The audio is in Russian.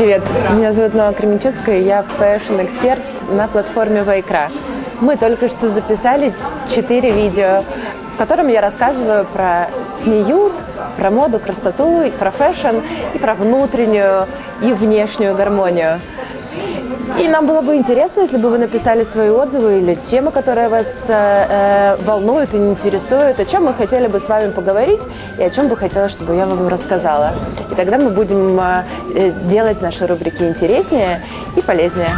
Привет, меня зовут Ноа Кременчуцкая, я fashion-эксперт на платформе Вайкра. Мы только что записали 4 видео, в котором я рассказываю про снеют, про моду, красоту, про fashion и про внутреннюю и внешнюю гармонию. И нам было бы интересно, если бы вы написали свои отзывы или темы, которые вас э, э, волнуют и интересуют, о чем мы хотели бы с вами поговорить и о чем бы хотела, чтобы я вам рассказала. И тогда мы будем э, делать наши рубрики интереснее и полезнее.